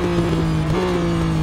Boom, boom.